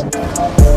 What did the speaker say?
An